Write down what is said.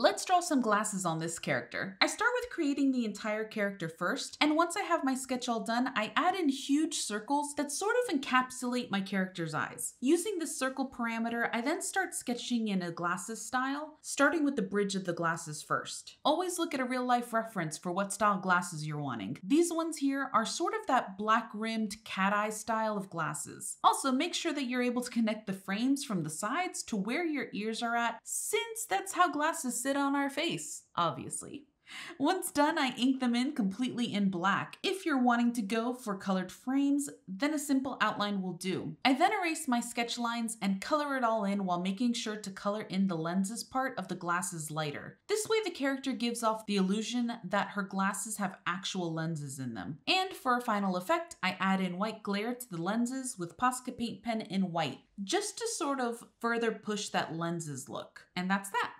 Let's draw some glasses on this character. I start creating the entire character first, and once I have my sketch all done, I add in huge circles that sort of encapsulate my character's eyes. Using this circle parameter, I then start sketching in a glasses style, starting with the bridge of the glasses first. Always look at a real life reference for what style glasses you're wanting. These ones here are sort of that black rimmed cat eye style of glasses. Also, make sure that you're able to connect the frames from the sides to where your ears are at, since that's how glasses sit on our face, obviously. Once done, I ink them in completely in black. If you're wanting to go for colored frames, then a simple outline will do. I then erase my sketch lines and color it all in while making sure to color in the lenses part of the glasses lighter. This way the character gives off the illusion that her glasses have actual lenses in them. And for a final effect, I add in white glare to the lenses with Posca paint pen in white, just to sort of further push that lenses look. And that's that.